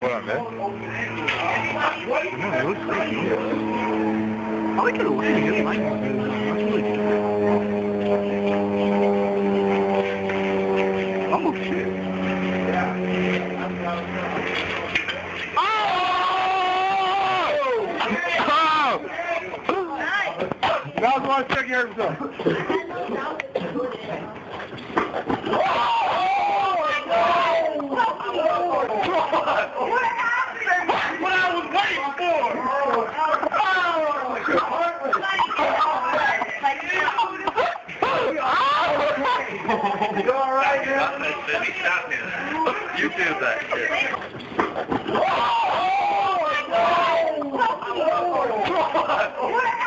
What on that? No, it looks like I like it. Looking good. Like, that's really good. Oh shit. Oh! Oh! That was second here himself. What happened? What's what I was waiting for! You all right, man? You do that shit. What I was waiting for!